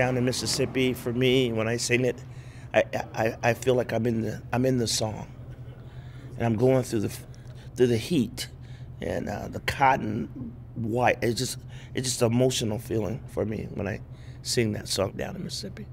down in Mississippi for me. When I sing it, I, I, I feel like I'm in the I'm in the song, and I'm going through the through the heat and uh, the cotton white. It's just it's just an emotional feeling for me when I sing that song down in Mississippi.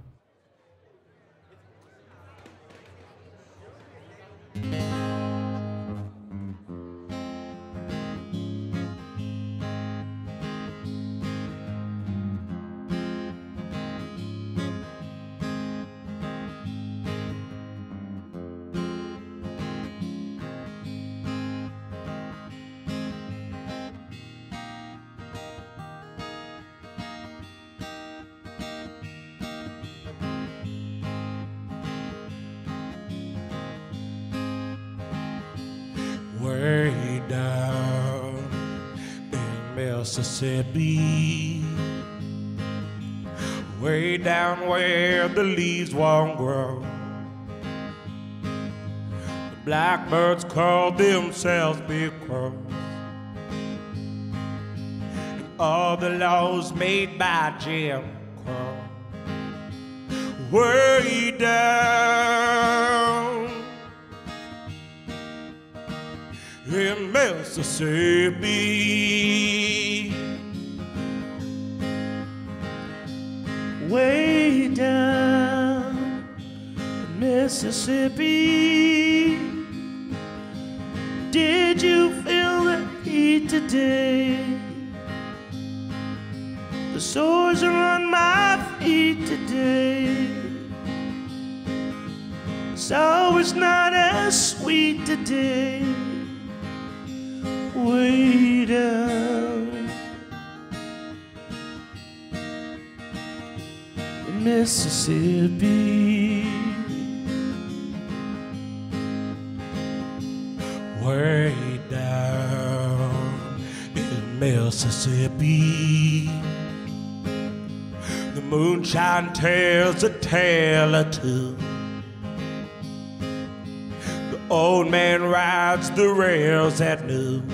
Leaves won't grow. The blackbirds call themselves. And all the laws made by Jim Crow. Way down in Mississippi. Way down Mississippi. Did you feel the heat today? The sores are on my feet today. Sour's not as sweet today. Way down in Mississippi. Mississippi. The moonshine tells a tale or two. The old man rides the rails at noon.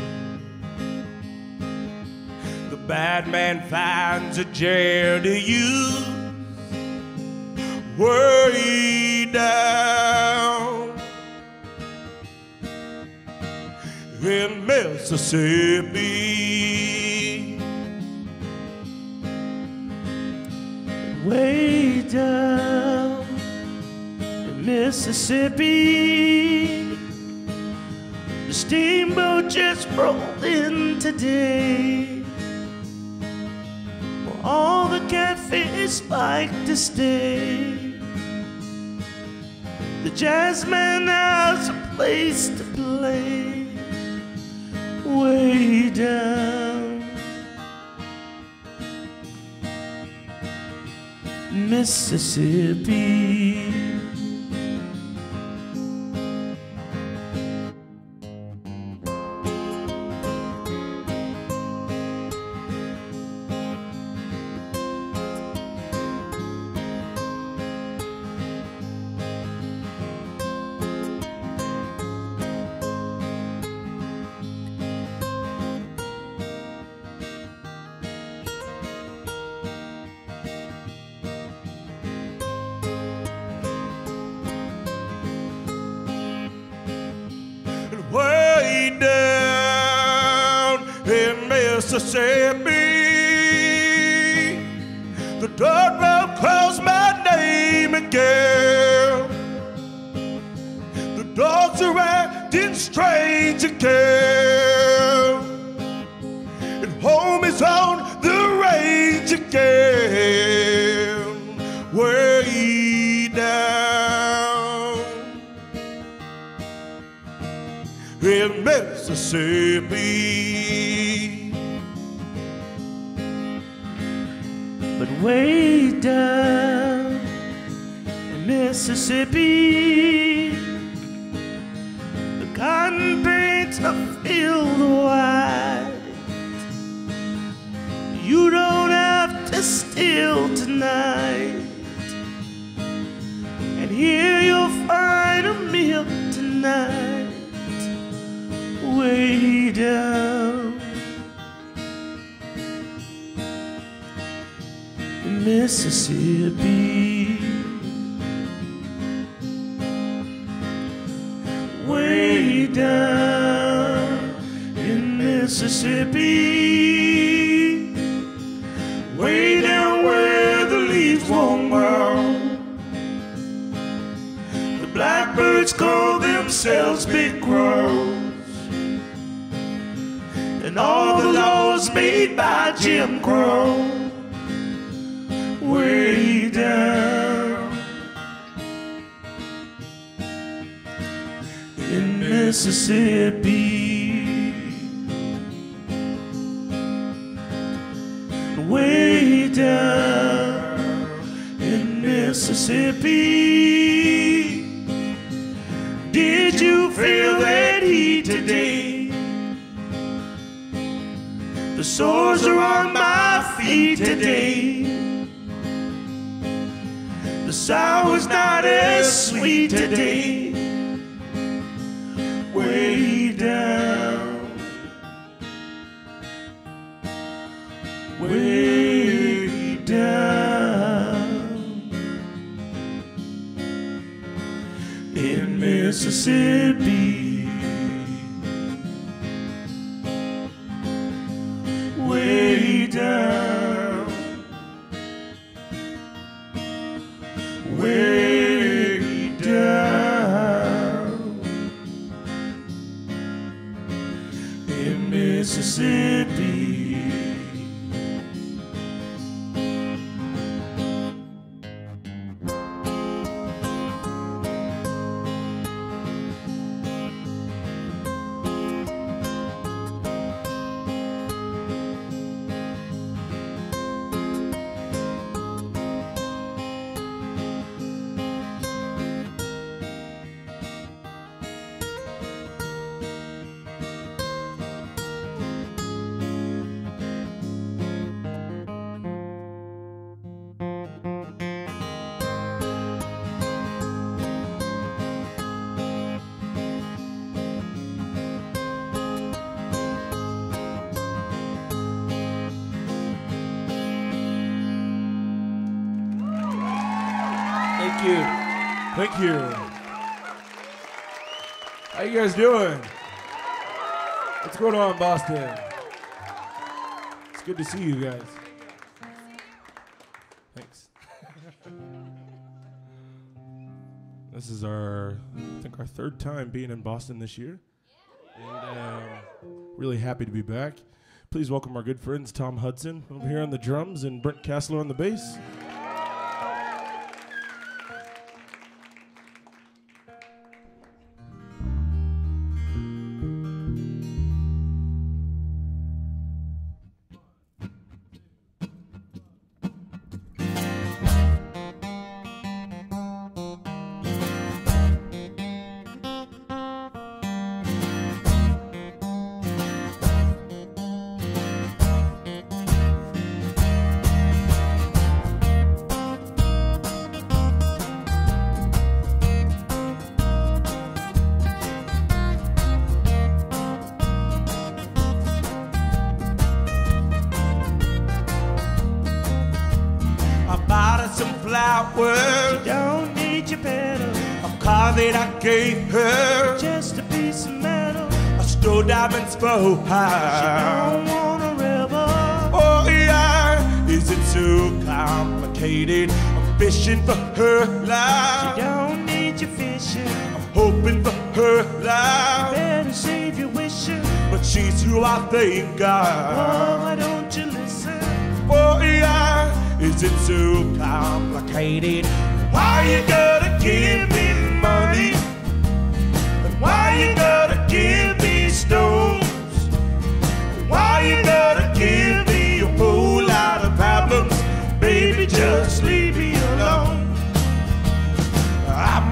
The bad man finds a jail to use. Way down in Mississippi. Way down in Mississippi. The steamboat just rolled in today. Well, all the catfish like to stay. The man has a place to play. Way down. Mississippi. Steal tonight. And here you'll find a meal tonight. Way down in Mississippi. Way down in Mississippi. Jim way down in Mississippi. Way down in Mississippi. Did you feel sores are on my feet today. The sour's not as sweet today. Way down. Way down. In Mississippi. Thank you. How you guys doing? What's going on, Boston? It's good to see you guys. Thanks. this is our, I think, our third time being in Boston this year, and uh, really happy to be back. Please welcome our good friends Tom Hudson over here on the drums and Brent Castler on the bass.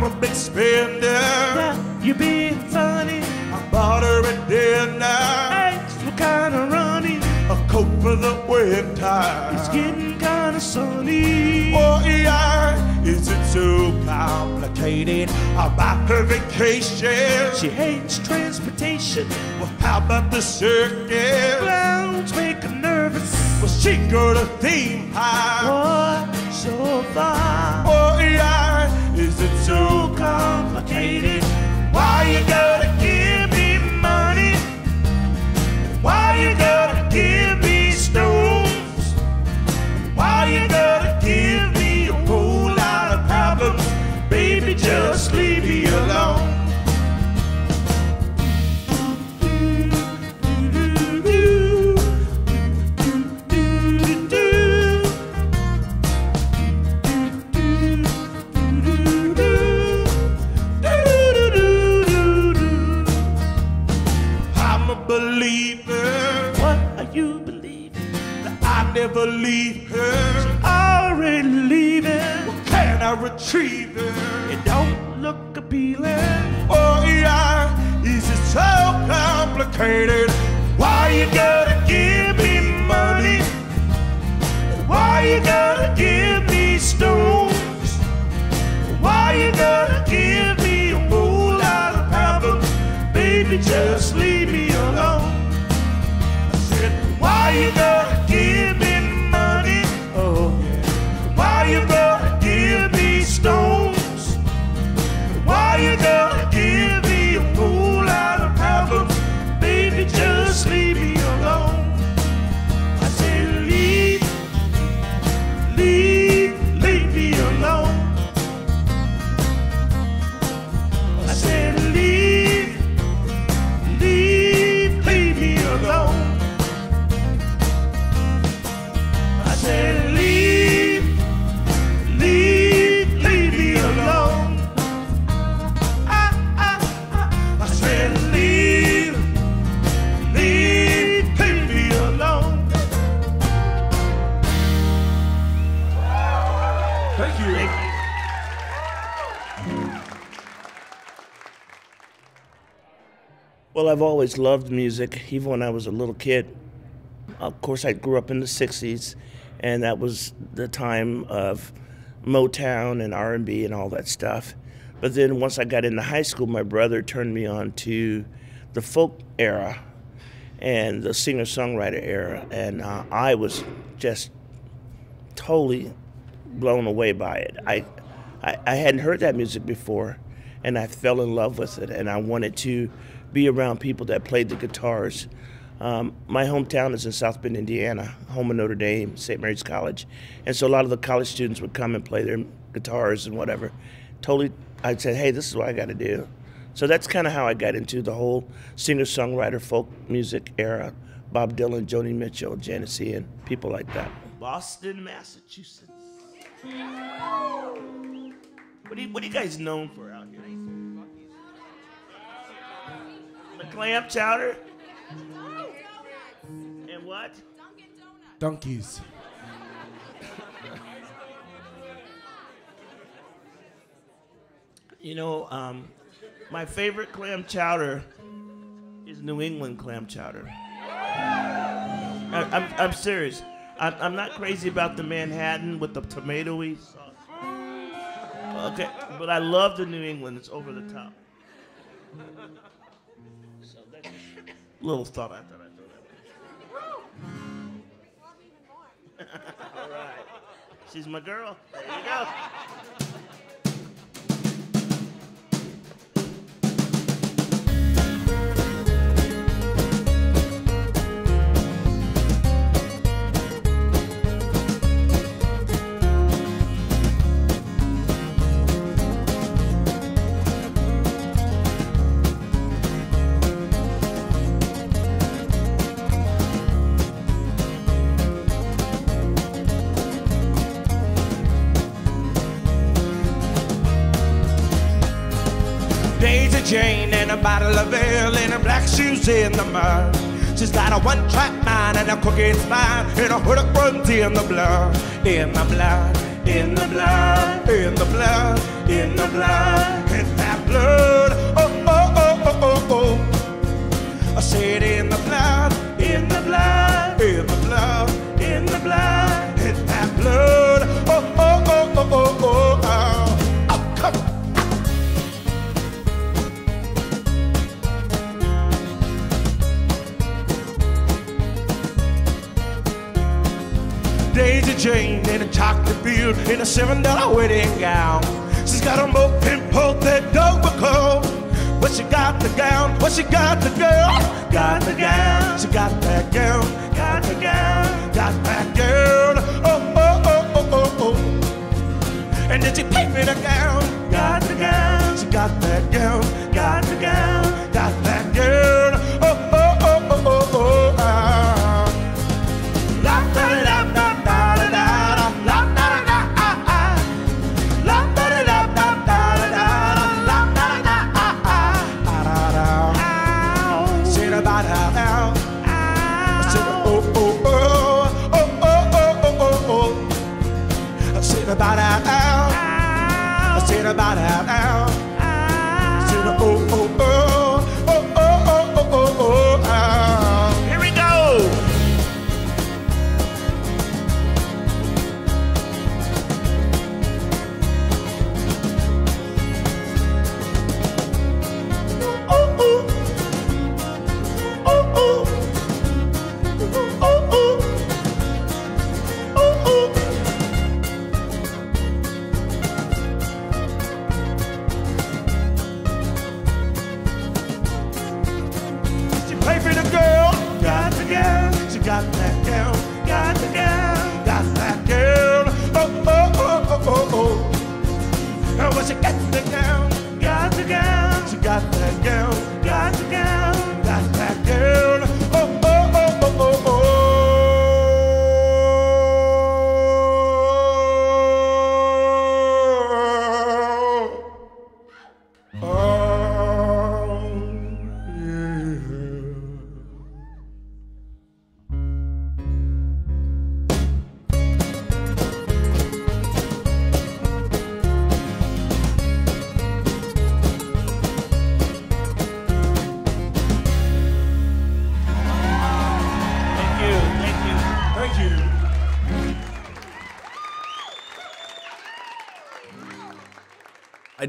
I'm a big spender. Now you're being funny. I bought her a dinner, Ask what kind of running. a coat for the winter. It's getting kind of sunny. Oh yeah, is it so complicated about her vacation? She hates transportation. Well, how about the circus? Clowns make her nervous. Well, she got a theme park. What so far? Oh, yeah, is it so complicated? Why you gotta give me money? Why you gotta look. Oh yeah, is it so complicated? Why you gotta give me money? Why you gotta give me stones? Why you gotta give me a whole lot of problems? Baby, just leave me alone. I said, why you gotta Thank you. Well, I've always loved music, even when I was a little kid. Of course, I grew up in the '60s, and that was the time of Motown and R&B and all that stuff. But then once I got into high school, my brother turned me on to the folk era and the singer-songwriter era, and uh, I was just totally blown away by it. I, I, I hadn't heard that music before, and I fell in love with it, and I wanted to be around people that played the guitars. Um, my hometown is in South Bend, Indiana, home of Notre Dame, St. Mary's College, and so a lot of the college students would come and play their guitars and whatever. Totally, I said, "Hey, this is what I got to do." So that's kind of how I got into the whole singer-songwriter folk music era. Bob Dylan, Joni Mitchell, Janis Ian, people like that. Boston, Massachusetts. What are you, what are you guys known for out here? The clam chowder? And what? Donkeys. You know, um, my favorite clam chowder is New England clam chowder. I, I'm, I'm serious. I'm, I'm not crazy about the Manhattan with the tomatoey sauce. Okay, but I love the New England. It's over the top. So that's little thought I thought I'd throw that. All right. She's my girl. There you go. Jane and a bottle of ale and her black shoes in the mud. She's got a one-track mind and a crooked spine and a hood that runs in the blood, in the blood, in the blood, in the blood, in the blood, in that blood. Oh, oh oh oh oh oh oh. I said in the blood, in the blood, in the blood, in the blood, in that blood. Oh oh oh oh oh oh. oh. Jane in a chocolate field in a seven dollar wedding gown. She's got a more pimple that don't recall. But she got the gown, but she got the girl, got the gown, she got that gown, got the gown, got that gown. Oh, oh, oh, oh, oh, oh, oh. And then she paid me the gown, got the gown, she got that gown, got the gown,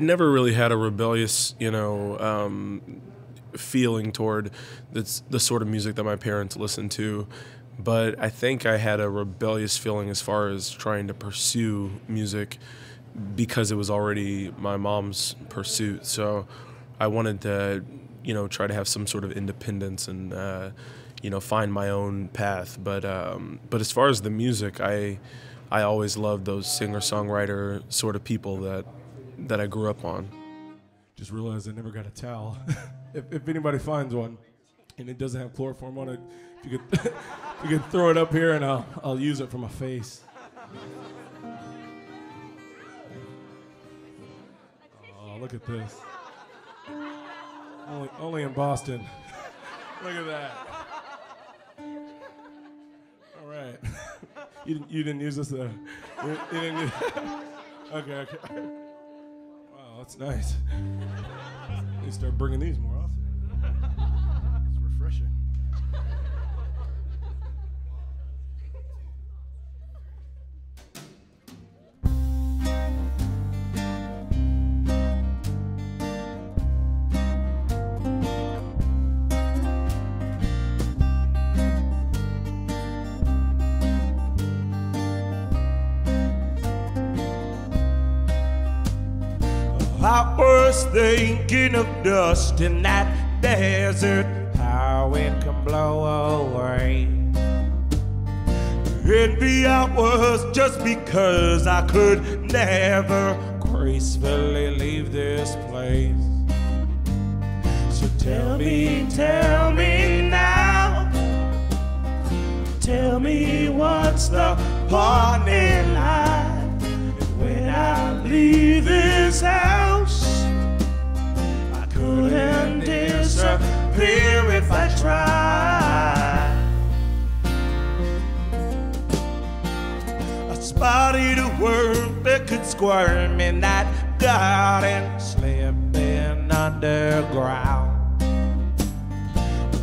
I'd never really had a rebellious, you know, um, feeling toward the, the sort of music that my parents listened to. But I think I had a rebellious feeling as far as trying to pursue music because it was already my mom's pursuit. So I wanted to, you know, try to have some sort of independence and, uh, you know, find my own path. But um, but as far as the music, I I always loved those singer songwriter sort of people that that I grew up on. Just realized I never got a towel. if, if anybody finds one and it doesn't have chloroform on it, if you could, if you could throw it up here and I'll, I'll use it for my face. Oh, look at this. Only, only in Boston. look at that. All right. you, didn't, you didn't use this. Uh, you, you didn't use, okay, okay. That's nice. They start bringing these more thinking of dust in that desert, how it can blow away. Envy I was just because I could never gracefully leave this place. So tell me, tell me now. Tell me what's the point in life? When I leave this house, disappear if I try. I spotted a worm that could squirm in that garden, slipping underground.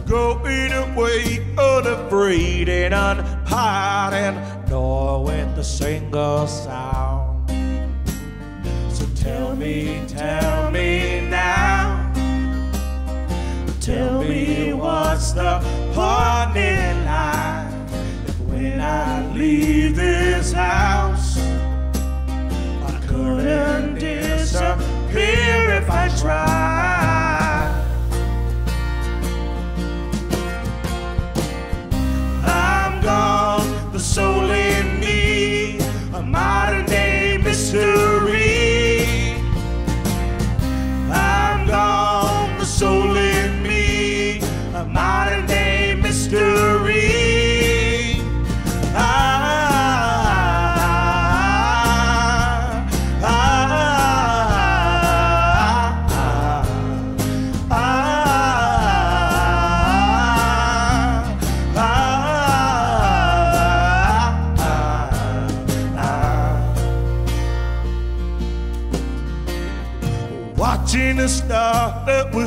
Going away unafraid and unpardoned, nor with a single sound. So tell me, tell me. Tell me what's the point in life if when I leave this house, I couldn't disappear if I tried.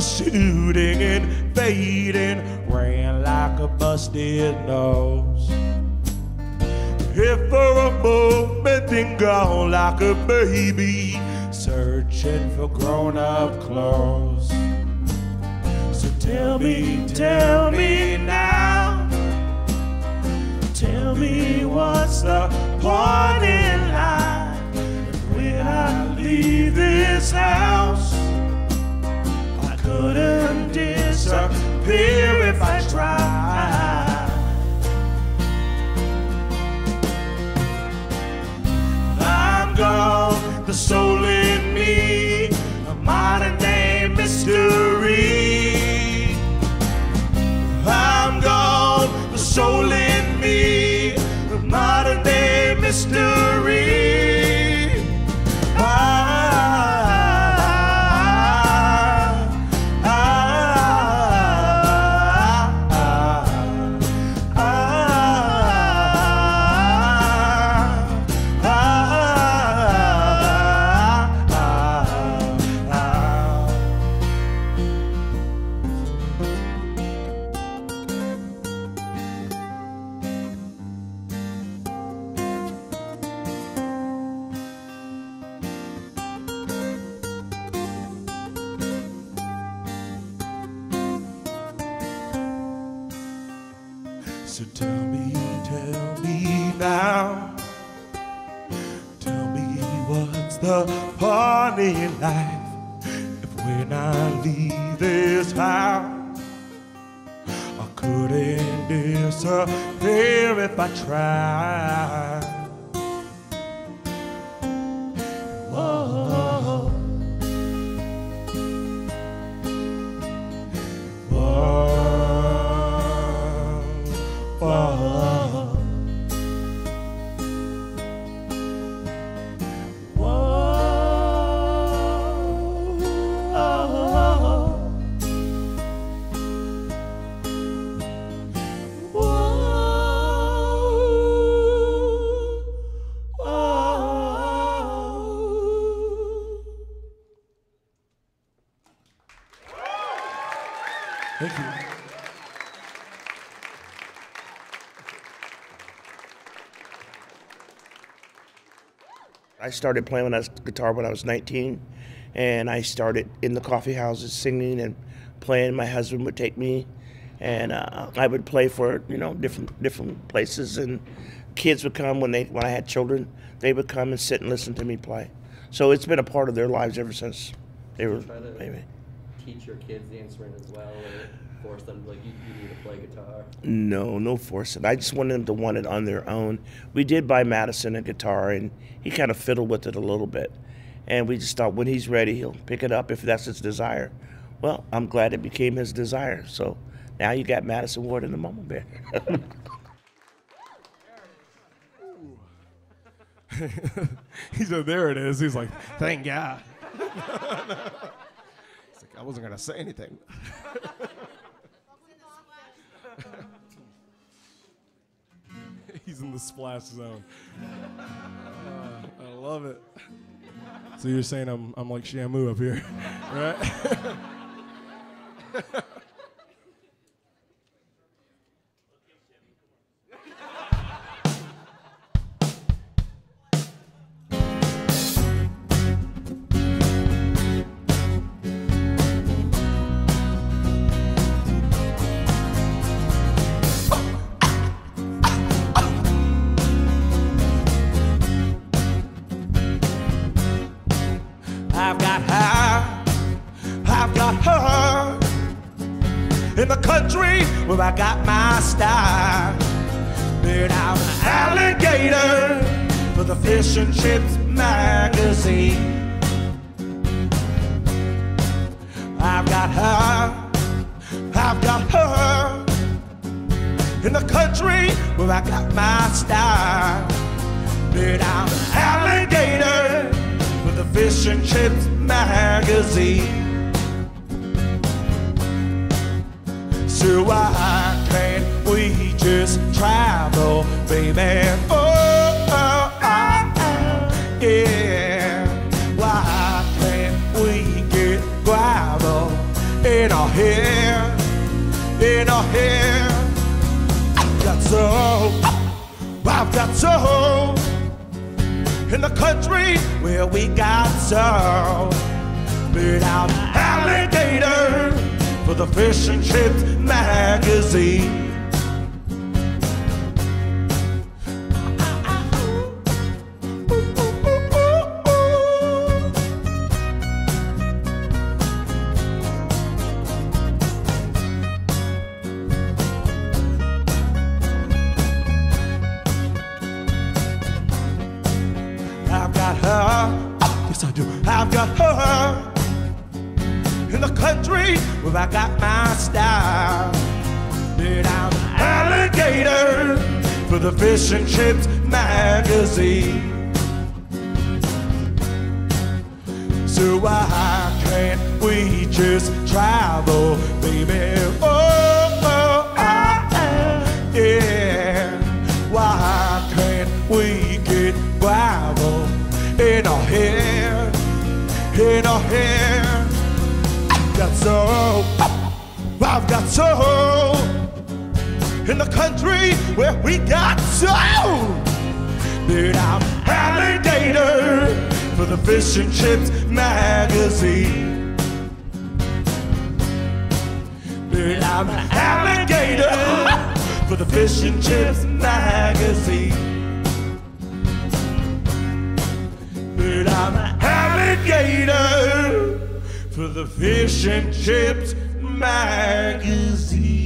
Shooting and fading ran like a busted nose. Here for a moment, then gone like a baby, searching for grown up clothes. So tell me, tell me now. Tell me what's the point in life when I leave this house? Couldn't disappear if I tried. I'm gone, the soul in me, a modern day mystery. I'm gone, the soul in me, a modern day mystery. Disappear started playing when I was guitar when I was 19, and I started in the coffee houses singing and playing. My husband would take me, and uh, I would play for you know different different places, and kids would come when they when I had children. They would come and sit and listen to me play. So it's been a part of their lives ever since they were baby. Teach your kids the instrument as well, or force them like you, you need to play guitar. No, no forcing. I just wanted them to want it on their own. We did buy Madisen a guitar, and he kind of fiddled with it a little bit. And we just thought when he's ready, he'll pick it up if that's his desire. Well, I'm glad it became his desire. So now you got Madisen Ward and the Mama Bear. he said, "There it is." He's like, "Thank God." "I wasn't gonna say anything." He's in the splash zone. Uh, I love it. So you're saying I'm I'm like Shamu up here, right? magazine. So why can't we just travel, baby? Oh, oh, oh, oh, yeah. Why can't we get gravel in our hair, in our hair? I've got so, I've got so in the country where we got so bit out alligator for the Fish and Chips magazine. I've got her, yes I do. I've got her in the country where I got my style. Been out an alligator for the Fish and Chips magazine. So why can't we just travel, baby? Oh, oh, ah, ah, yeah. Why can't we get gravel in our hair, in our hair? I've got so, I've got so in the country where we got so. Been out alligator for the Fish and Chips magazine. Been out alligator for the Fish and Chips magazine. Been out alligator for the Fish and Chips magazine.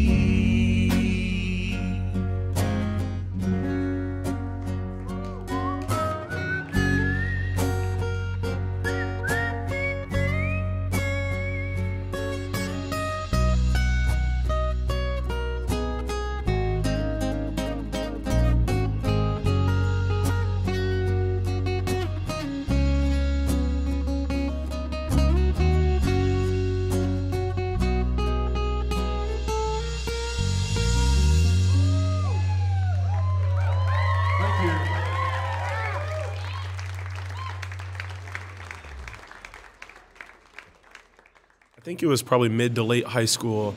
Think it was probably mid to late high school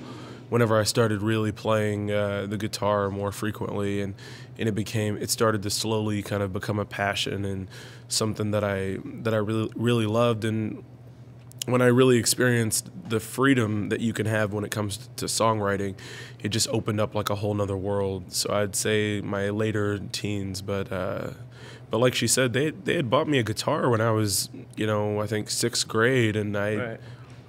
whenever I started really playing uh, the guitar more frequently, and, and it became it started to slowly kind of become a passion and something that I that I really really loved. And when I really experienced the freedom that you can have when it comes to songwriting, it just opened up like a whole nother world. So I'd say my later teens, but. Uh, but like she said, they they had bought me a guitar when I was, you know, I think sixth grade, and I Right.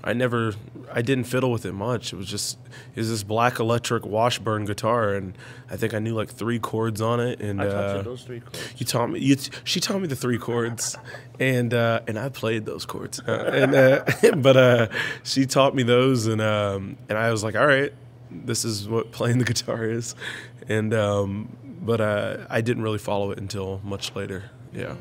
I never, I didn't fiddle with it much. It was just, it was this black electric Washburn guitar, and I think I knew like three chords on it. And I taught uh, you those three chords. you taught me, you, she taught me the three chords, and uh, and I played those chords. And uh, but uh, she taught me those, and um, and I was like, all right, this is what playing the guitar is, and um, but uh, I didn't really follow it until much later. Yeah.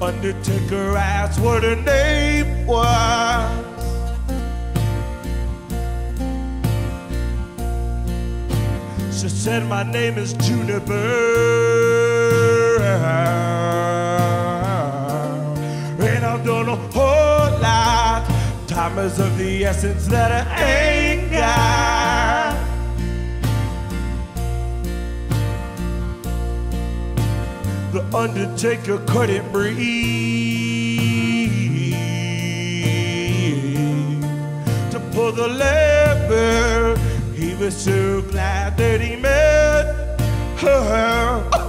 Undertaker asked what her name was. She said, My name is Juniper. And I've done a whole lot. Time is of the essence that I ain't Undertaker couldn't breathe to pull the lever. He was so glad that he met her.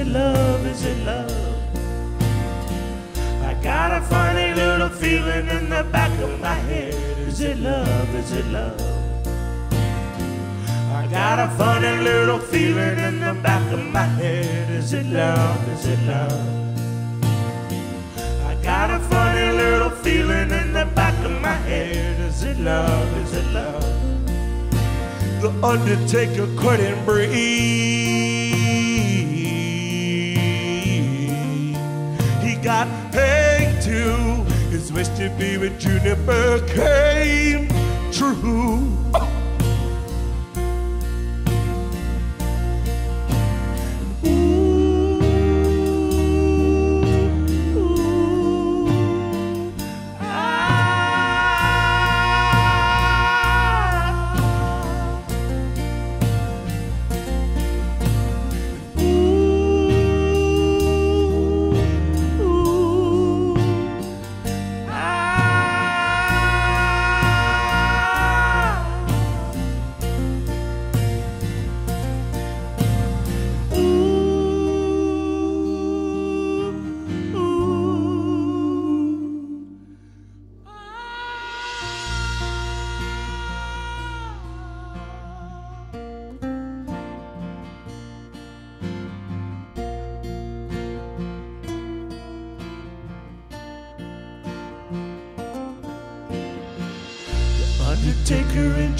It love? Is it love? I got a funny little feeling in the back of my head. Is it love? Is it love? I got a funny little feeling in the back of my head. Is it love? Is it love? I got a funny little feeling in the back of my head. Is it love? Is it love? The Undertaker couldn't breathe. Got hanged too. His wish to be with Juniper came true.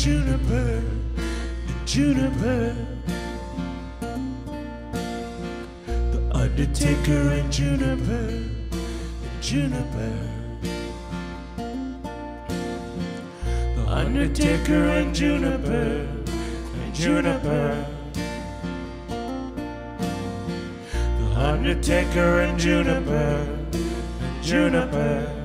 Juniper, and Juniper. The Undertaker and Juniper, and Juniper. The Undertaker and Juniper, and Juniper. The Undertaker and Juniper, and Juniper.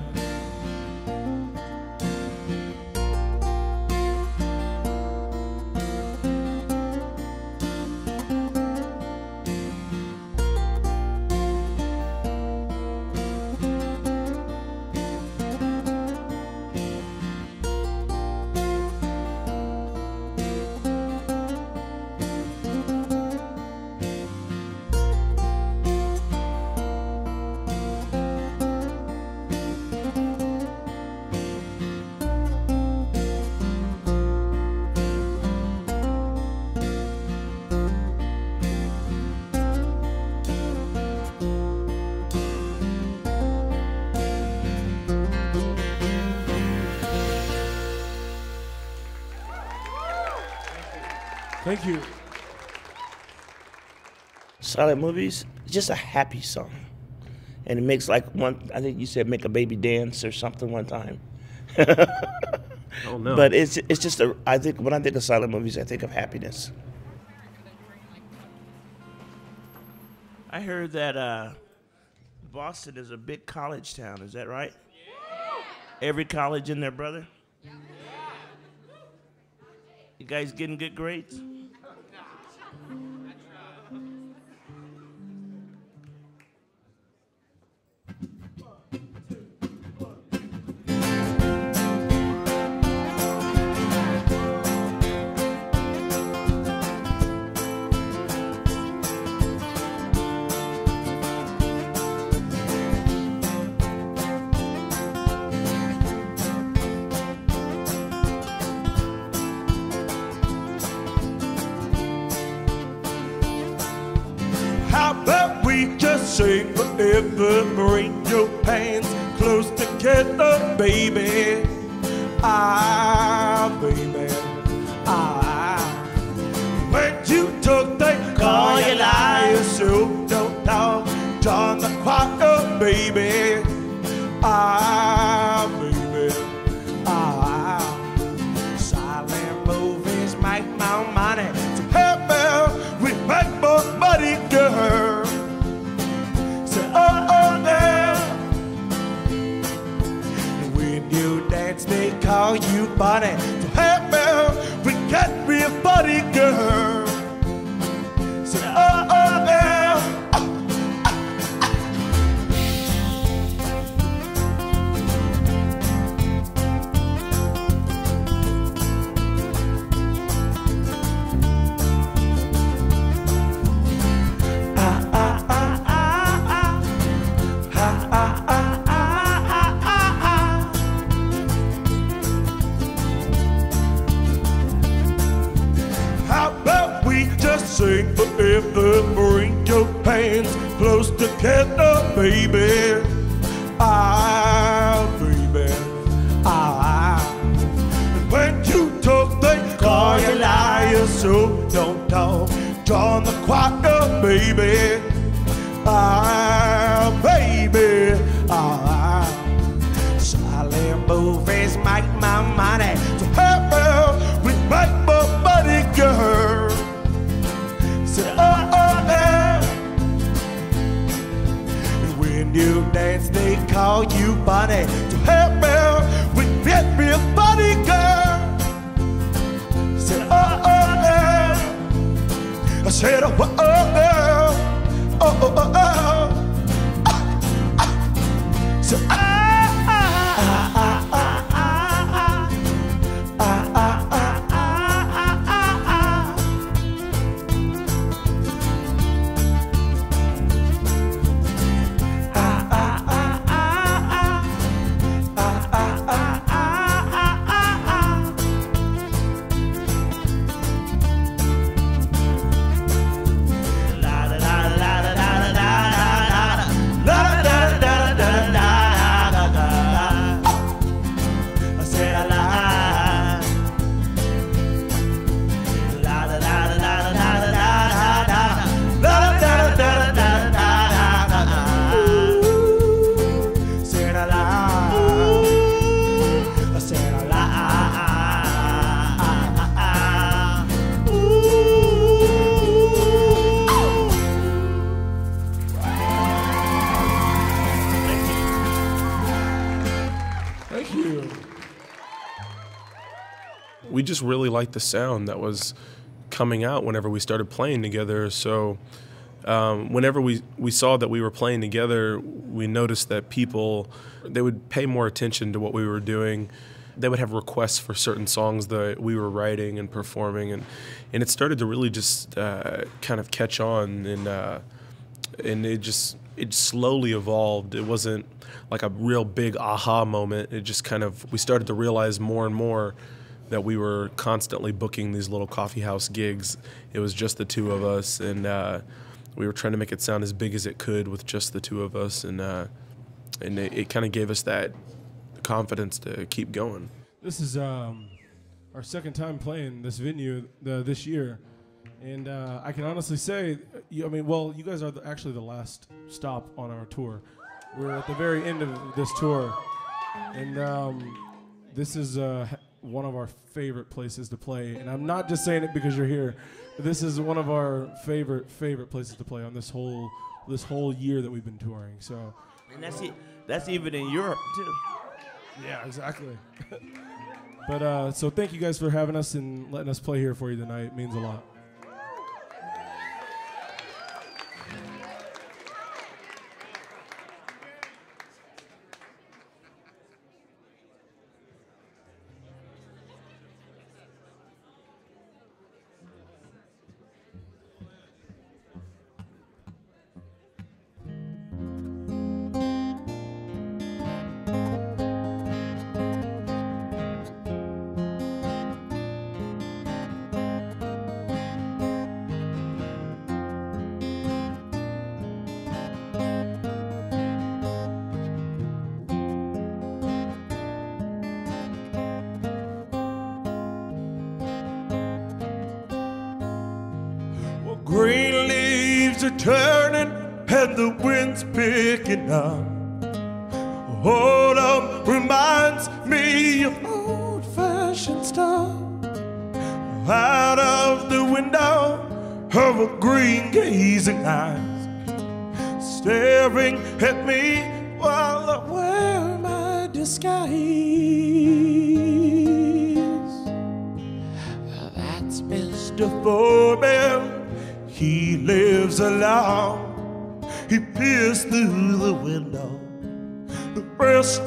Silent movies, it's just a happy song. And it makes like one, I think you said make a baby dance or something one time. Oh no. But it's it's just a, I think, when I think of silent movies, I think of happiness. I heard that uh, Boston is a big college town. Is that right? Every college in there, brother? You guys getting good grades? Sing forever? Bring your hands close together, baby. Ah, liked the sound that was coming out whenever we started playing together. So um, whenever we, we saw that we were playing together, we noticed that people they would pay more attention to what we were doing. They would have requests for certain songs that we were writing and performing, and and it started to really just uh, kind of catch on, and uh, and it just it slowly evolved. It wasn't like a real big aha moment. It just kind of we started to realize more and more that we were constantly booking these little coffee house gigs. It was just the two of us, and uh, we were trying to make it sound as big as it could with just the two of us, and uh, and it, it kind of gave us that confidence to keep going. This is um, our second time playing this venue the, this year, and uh, I can honestly say, I mean, well, you guys are the, actually the last stop on our tour. We're at the very end of this tour, and um, this is uh, one of our favorite places to play. And I'm not just saying it because you're here. This is one of our favorite favorite places to play on this whole this whole year that we've been touring. So, And that's it. That's even in Europe too. yeah, exactly. but uh, so thank you guys for having us and letting us play here for you tonight. It means a lot. Are turning and the wind's picking up. Autumn reminds me of old fashioned stuff. Out of the window of a green gazing eyes,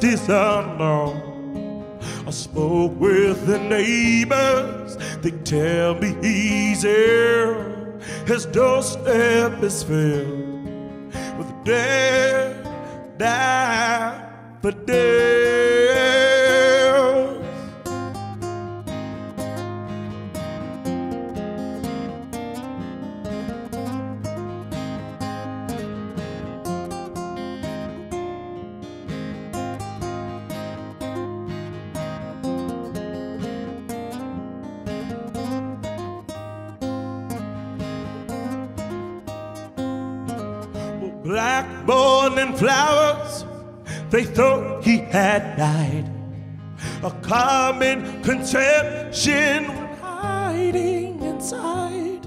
is unknown. I spoke with the neighbors. They tell me he's here. His doorstep is filled with dead daffodils. They thought he had died. A common conception hiding inside.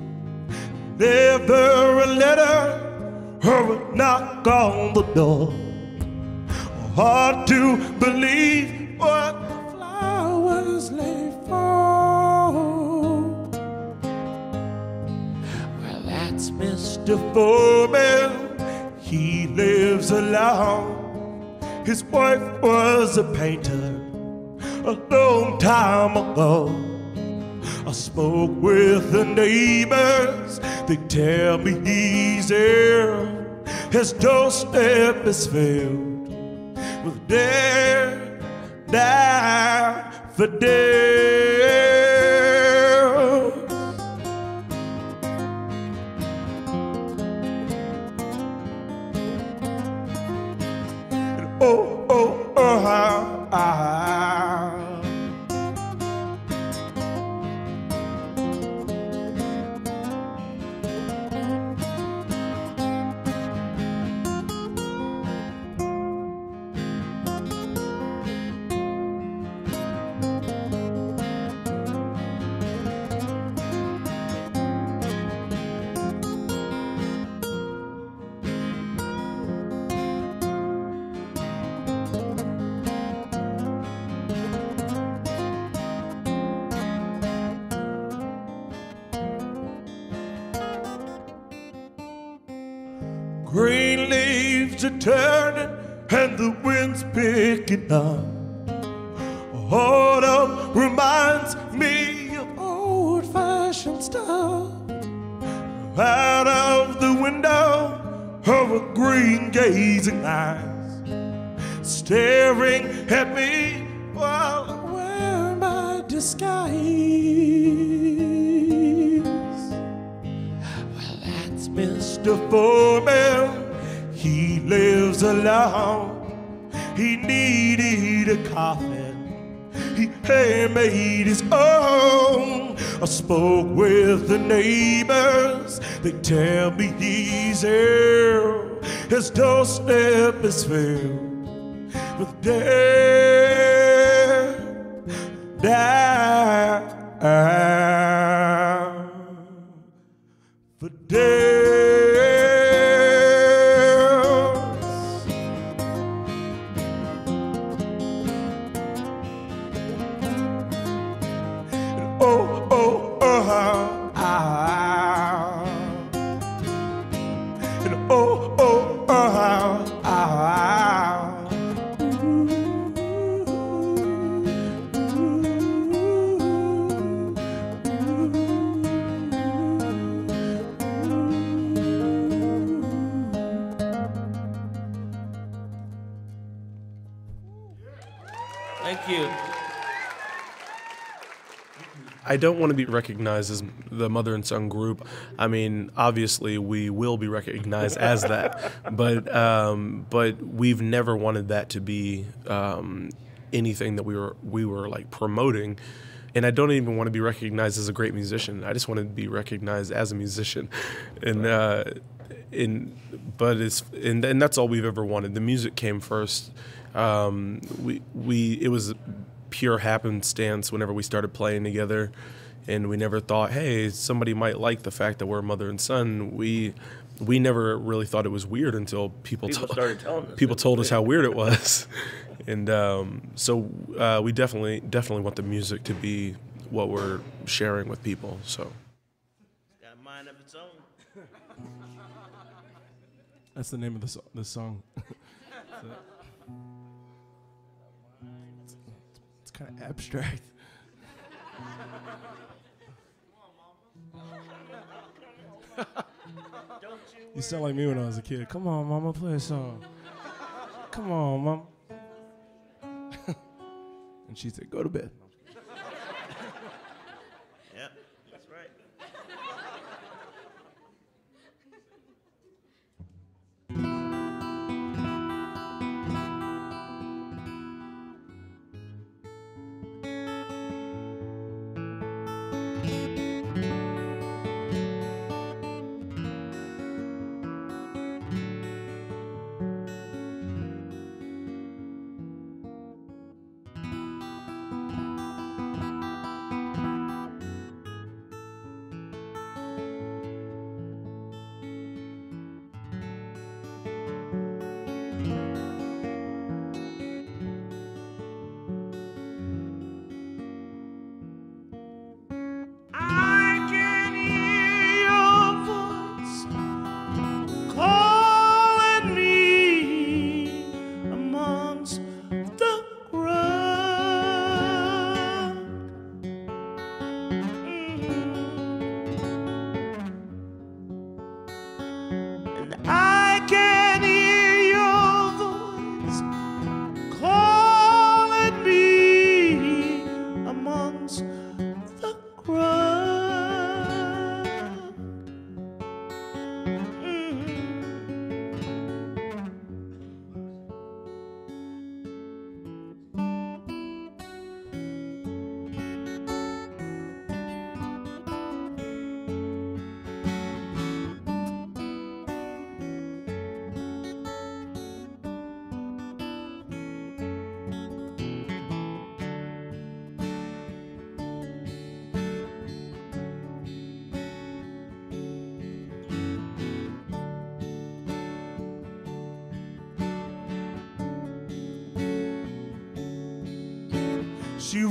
Never a letter or a knock on the door. Hard to believe what the flowers lay for. Well, that's Mr. Foreman. He lives alone. His wife was a painter a long time ago. I spoke with the neighbors. They tell me he's here. His doorstep is filled with dead daffodils. Picking up. Autumn reminds me of old fashioned stuff. Out of the window of a green gazing eyes, coffin. He made his own. I spoke with the neighbors. They tell me he's here. His doorstep is filled with dead, dead, don't want to be recognized as the mother and son group. I mean, obviously, we will be recognized as that, but um, but we've never wanted that to be um, anything that we were we were like promoting. And I don't even want to be recognized as a great musician. I just want to be recognized as a musician, and uh, in but it's and, and that's all we've ever wanted. The music came first. Um, we we it was pure happenstance whenever we started playing together and we never thought hey somebody might like the fact that we're mother and son we we never really thought it was weird until people, People to- started telling us people that. told us how weird it was and um, so uh, we definitely definitely want the music to be what we're sharing with people so Got a mind of its own. That's the name of the, so- the song. So- it's, it's kind of abstract. you sound like me when I was a kid. Come on, mama, play a song. Come on, mom. and she said, "Go to bed."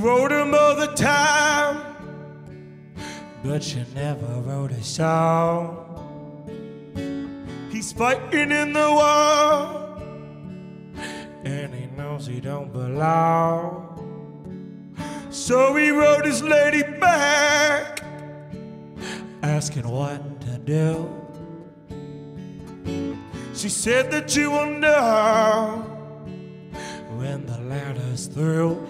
Wrote him all the time, but she never wrote a song. He's fighting in the war, and he knows he don't belong. So he wrote his lady back, asking what to do. She said that you will know when the letter's through.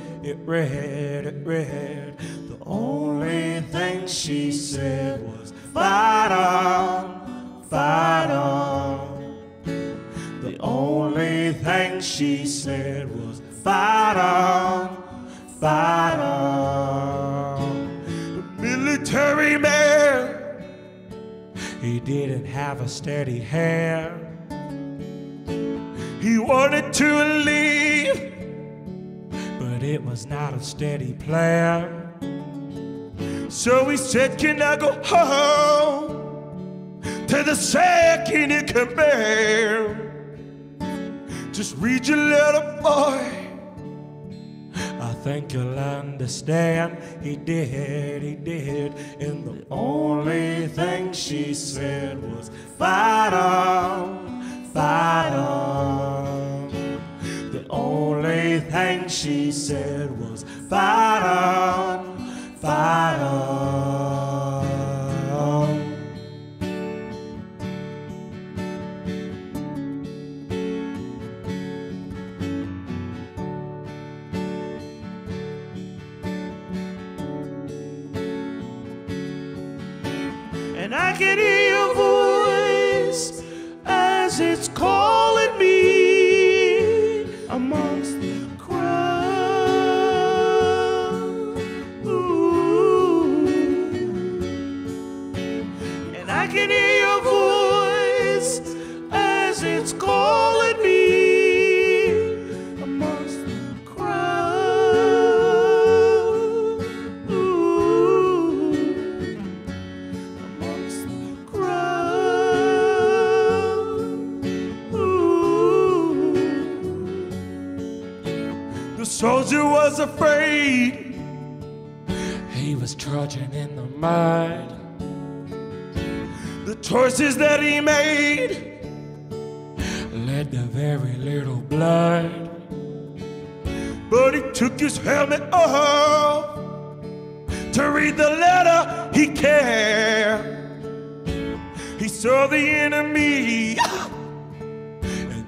It read. The only thing she said was, fight on, fight on. The only thing she said was, fight on, fight on. The military man, he didn't have a steady hand. He wanted to leave was not a steady plan. So he said, Can I go home to the second in command? Just read your letter, boy. I think you'll understand. He did, he did. And the only thing she said was, Fight on, fight on. Only thing she said was, fight on. Afraid. He was trudging in the mud. The choices that he made led to very little blood. But he took his helmet off to read the letter he carried. He saw the enemy.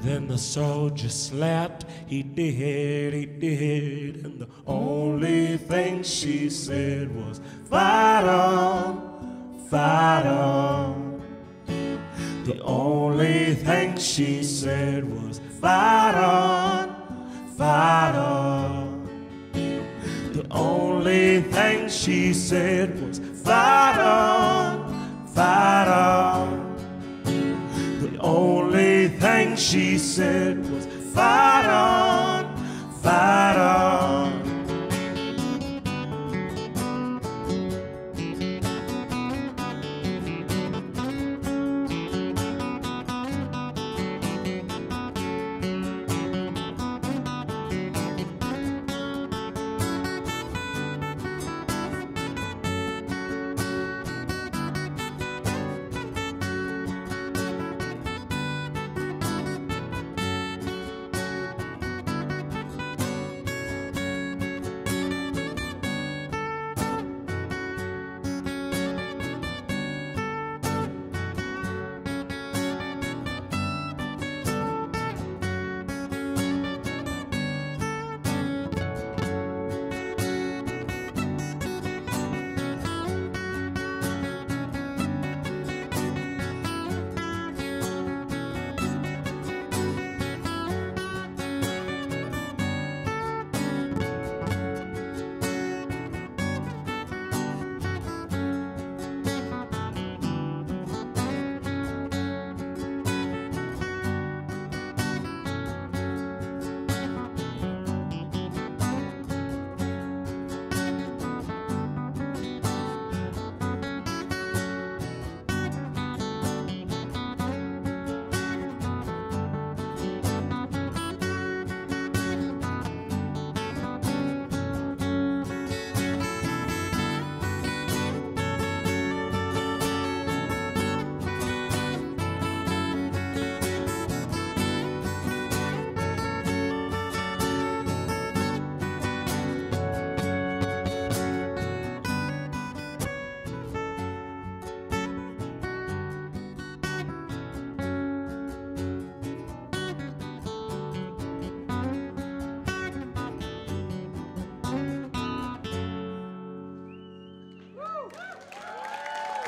Then the soldier slapped. He did, he did. And the only thing she said was, Fight on, fight on. The only thing she said was, Fight on, fight on. The only thing she said was, Fight on, fight on. Only thing she said was, Fight on, fight on.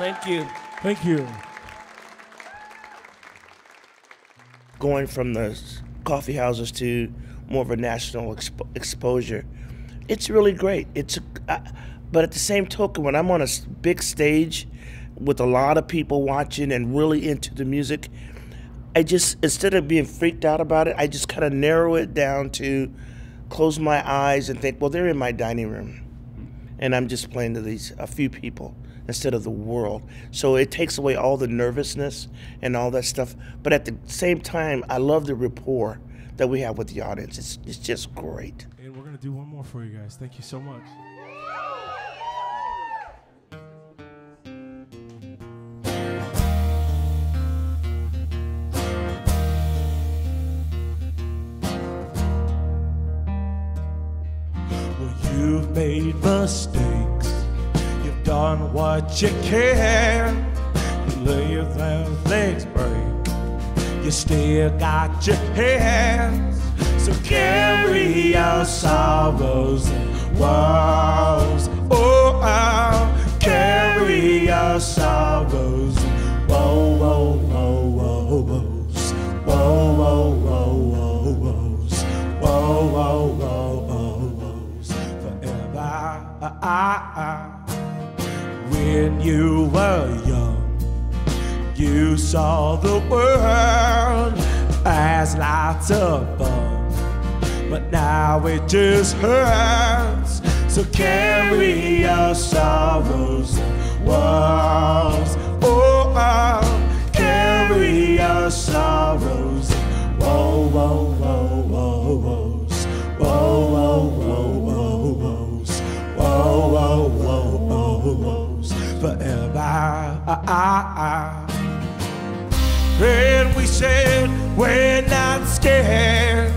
Thank you. Thank you. Going from the coffee houses to more of a national expo- exposure, it's really great. It's, a, uh, but at the same token, when I'm on a big stage with a lot of people watching and really into the music, I just instead of being freaked out about it, I just kind of narrow it down to close my eyes and think, well, they're in my dining room, and I'm just playing to these a few people instead of the world. So it takes away all the nervousness and all that stuff. But at the same time, I love the rapport that we have with the audience. It's it's just great. And we're going to do one more for you guys. Thank you so much. Well, you've made mistakes. You've what you can. You your down, legs break. You still got your hands. So carry your sorrows and woes. Oh, I'll carry your sorrows Whoa, whoa, whoa, whoa, whoas. Whoa, whoa, whoa, whoa, whoas. Whoa, whoa, whoa, whoa, whoas. Forever. When you were young, you saw the world as lots of fun. But now it just hurts. So carry your sorrows and woes. Oh, oh, carry your sorrows woe, woe, woes. Woe, woe, woe, woe, woes. Woe, woe, woe, woe, Forever. And we said we're not scared.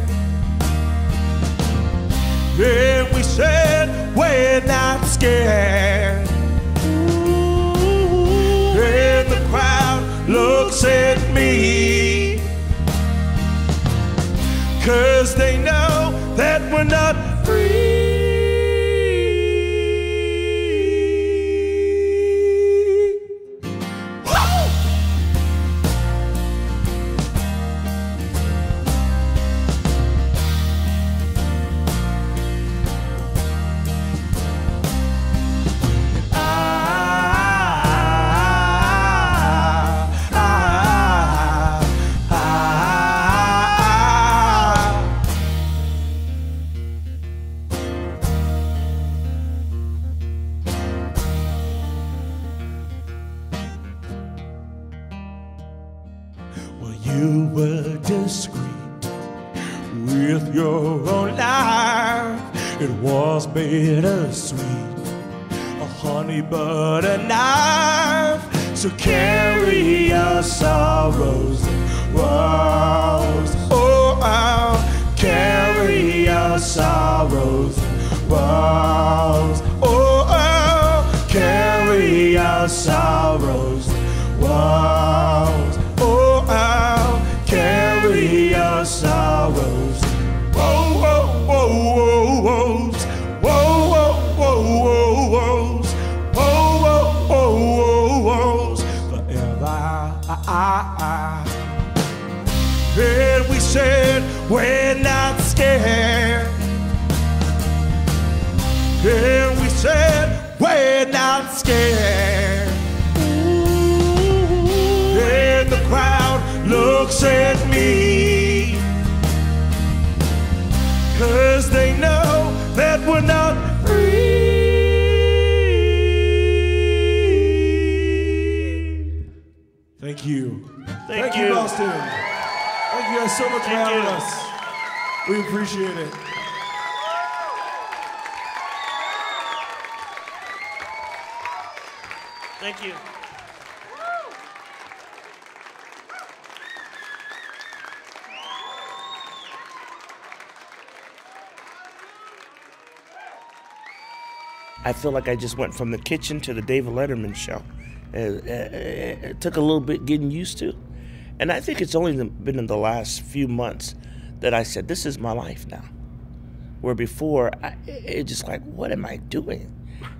And we said we're not scared. And the crowd looks at me. Cause they know that we're not free. Bittersweet, a honey butter knife. So carry so much for having you. us. We appreciate it. Thank you. I feel like I just went from the kitchen to the David Letterman show. Uh, uh, It took a little bit getting used to. And I think it's only been in the last few months that I said, this is my life now. Where before, I, it just like, what am I doing?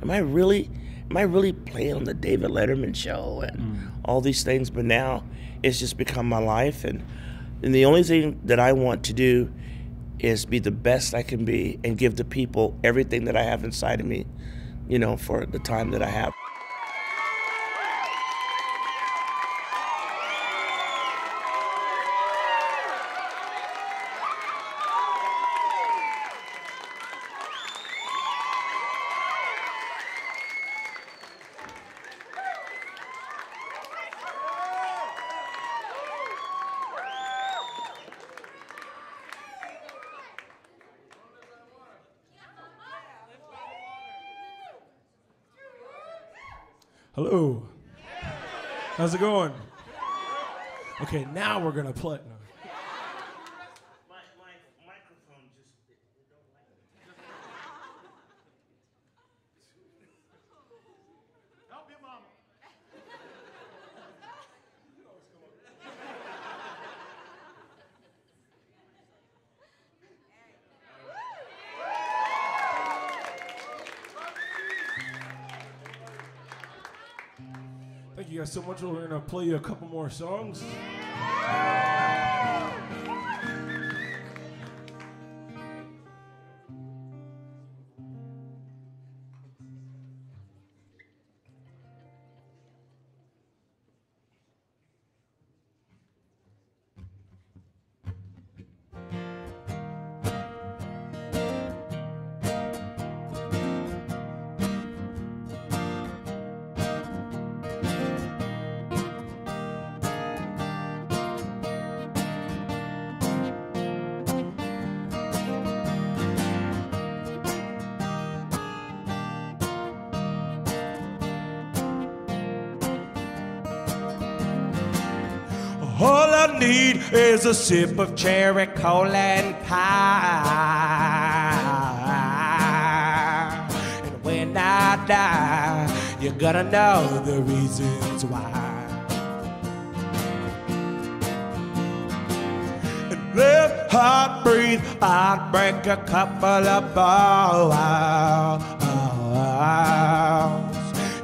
Am I really, am I really playing on the David Letterman show and mm. all these things? But now it's just become my life. And, and the only thing that I want to do is be the best I can be and give the people everything that I have inside of me, you know, for the time that I have. How's it going? Okay, now we're gonna play. no. So much. We're gonna play you a couple more songs. Is a sip of cherry cola and pie. And when I die, you're gonna know the reasons why. And let heart breathe, I'd break a couple of balls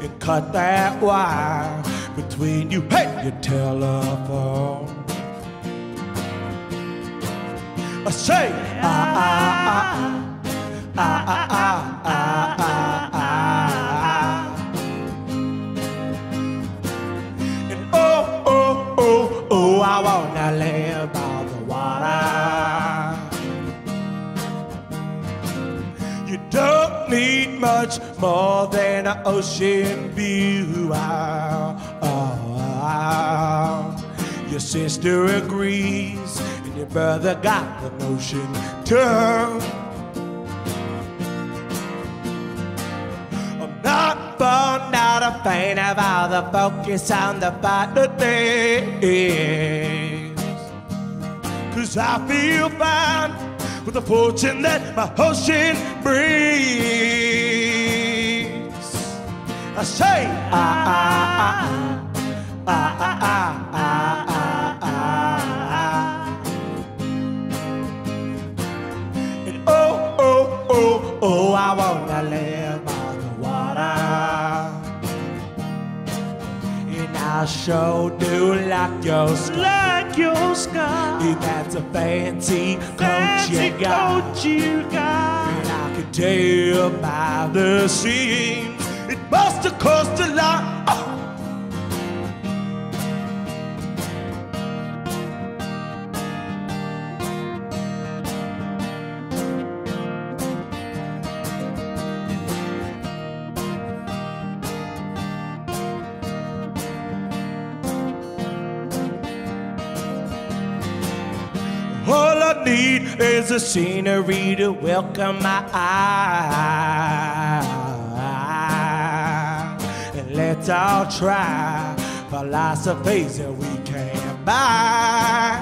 and cut that wire between you and your telephone. Say, ah, ah, ah, ah, ah, ah, ah, ah. And oh, oh, oh, oh, I wanna live by the water. You don't need much more than an ocean view. Ah, ah, ah. Your sister agrees, brother got the notion to I'm not born out of pain of all the focus on the vital things Cause I feel fine with the fortune that my ocean brings I say, ah, ah, ah, ah, ah, ah, ah. I sure do like your sky. Like your sky. That's a fancy fancy coat you got. you got. And I can tell by the seams it must have cost a lot. Is a scenery to welcome my eye. And let's all try philosophies that we can't buy.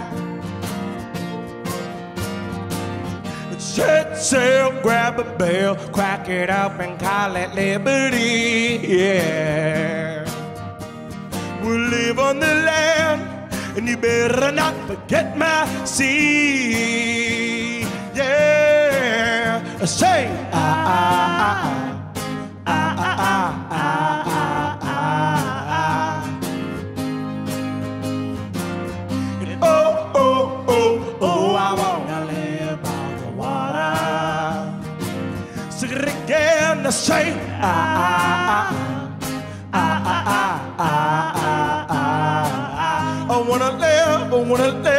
Set sail, grab a bell, crack it up and call it liberty. Yeah. We'll live on the land, and you better not forget my sea. Say, ah, ah, ah, ah, ah, ah, ah, ah, ah, ah. Oh, oh, oh, oh, I wanna live the water. Sing it again, say, ah, ah, ah, ah, ah, ah, ah, ah, ah. I wanna live, I wanna live.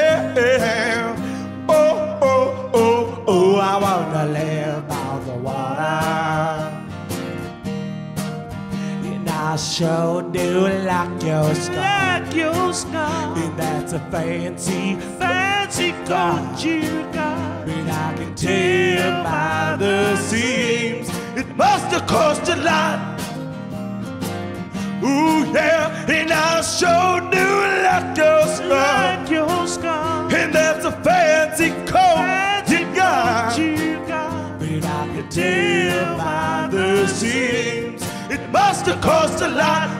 I sure do like your sky. Like your sky. And that's a fancy, fancy coat you got. And I can tell by the seams it must have cost a lot. Ooh yeah, and I sure do like your sky. Like your sky. And that's a fancy coat you got. You got. But I can tell cost a lot.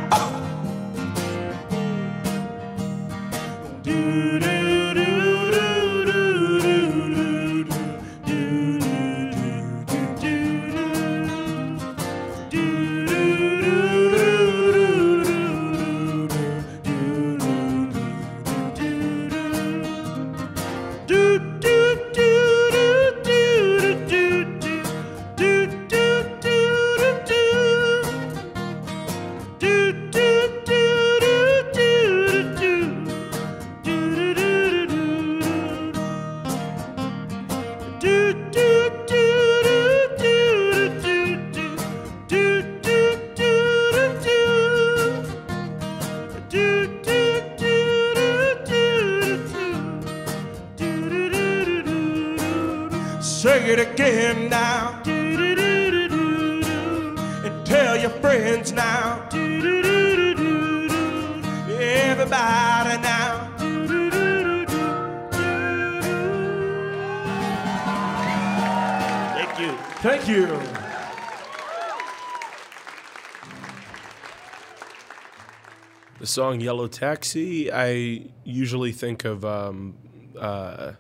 Song "Yellow Taxi," I usually think of. Um, uh,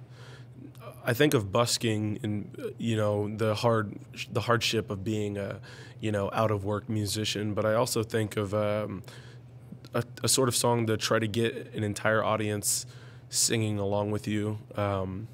I think of busking and you know the hard the hardship of being a you know out of work musician, but I also think of um, a, a sort of song to try to get an entire audience singing along with you. Um,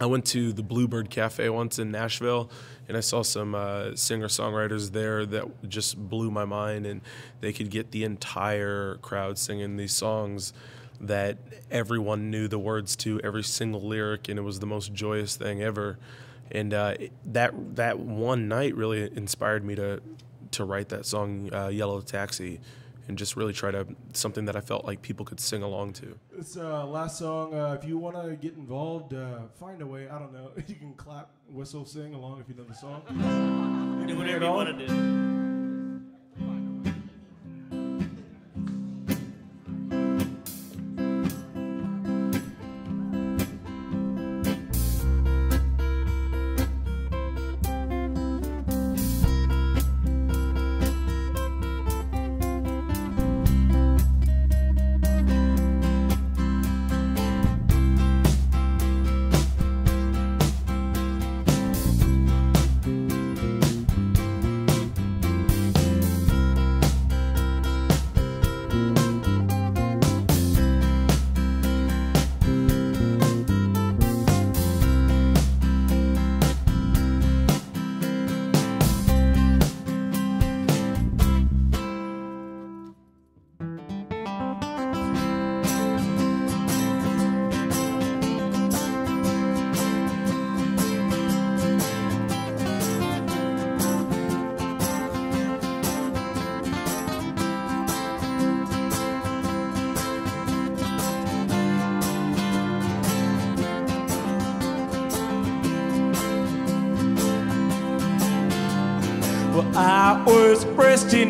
I went to the Bluebird Cafe once in Nashville, and I saw some uh, singer songwriters there that just blew my mind, and they could get the entire crowd singing these songs that everyone knew the words to every single lyric, and it was the most joyous thing ever. And uh, that that one night really inspired me to to write that song, uh, "Yellow Taxi." And just really try to something that I felt like people could sing along to. This uh, last song, uh, if you want to get involved, uh, find a way. I don't know. You can clap, whistle, sing along if you know the song. Do whatever you want to do.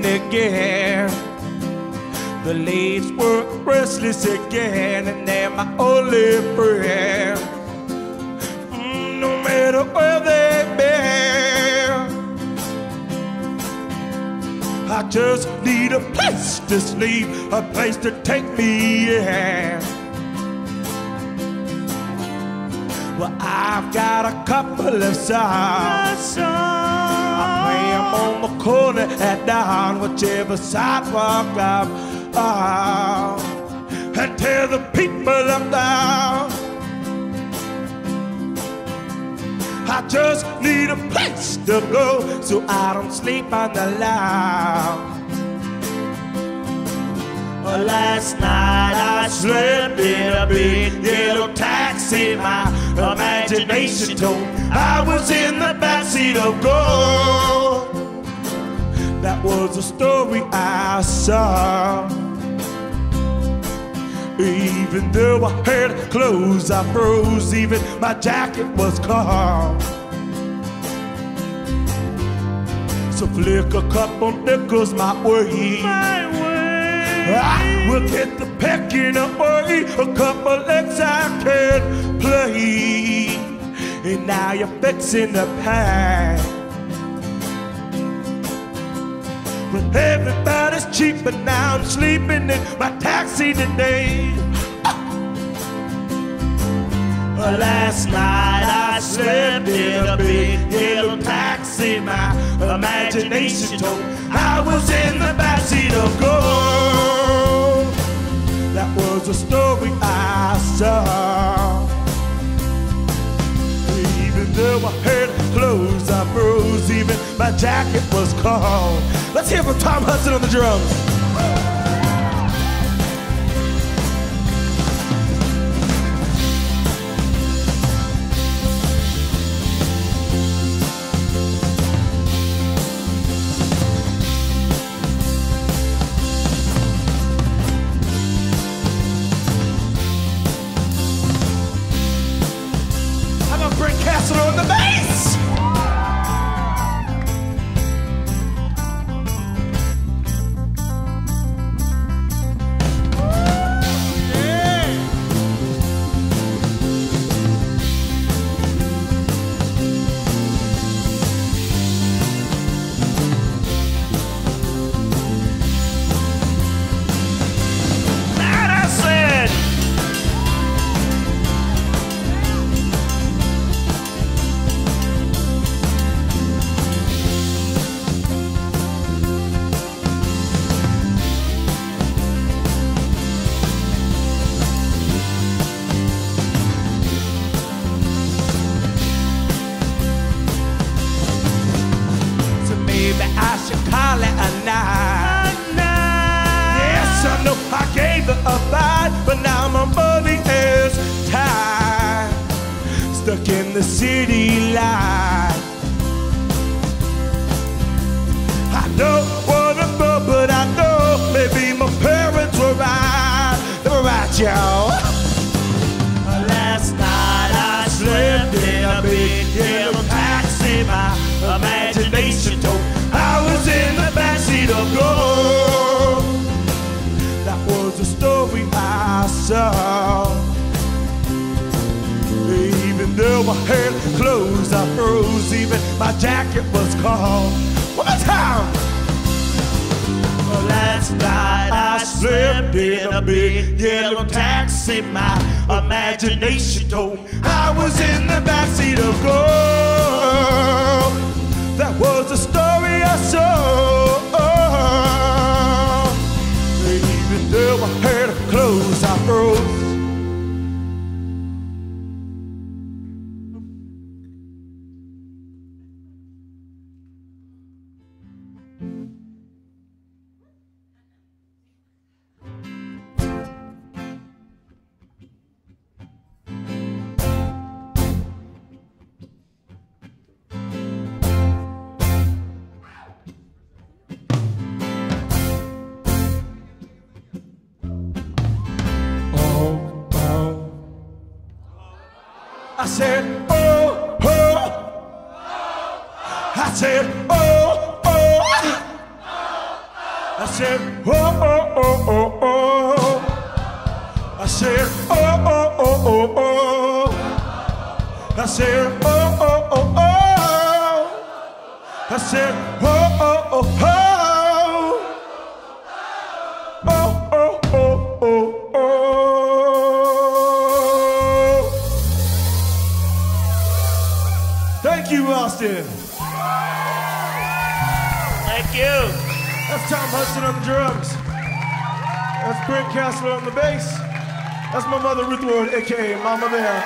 Resting again. The leaves were restless again, and they're my only friend. Mm, no matter where they've been, I just need a place to sleep, a place to take me in. Well, I've got a couple of songs. On the corner at dawn, whichever sidewalk I'm on, and tell the people I'm down. I just need a place to go so I don't sleep on the lawn. Well, last night I slept in a big yellow taxi. My imagination told I was in the backseat of gold. That was a story I saw. Even though I had clothes, I froze. Even my jacket was cold. So flick a couple nickels my way. My way. I will get the pecking away. A couple legs I can play. And now you're fixing the pack. Everybody's cheap, but now I'm sleeping in my taxi today. Uh, Last night I slept in a big yellow taxi. My imagination told I was in the backseat of gold. That was a story I saw. Though I had clothes, I froze. Even my jacket was cold. Let's hear from Tom Hudson on the drums. Counselor on the bass. That's my mother, Ruth Ward, aka Mama Bear.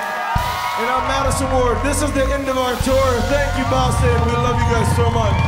And I'm Madisen Ward. This is the end of our tour. Thank you, Boston. We love you guys so much.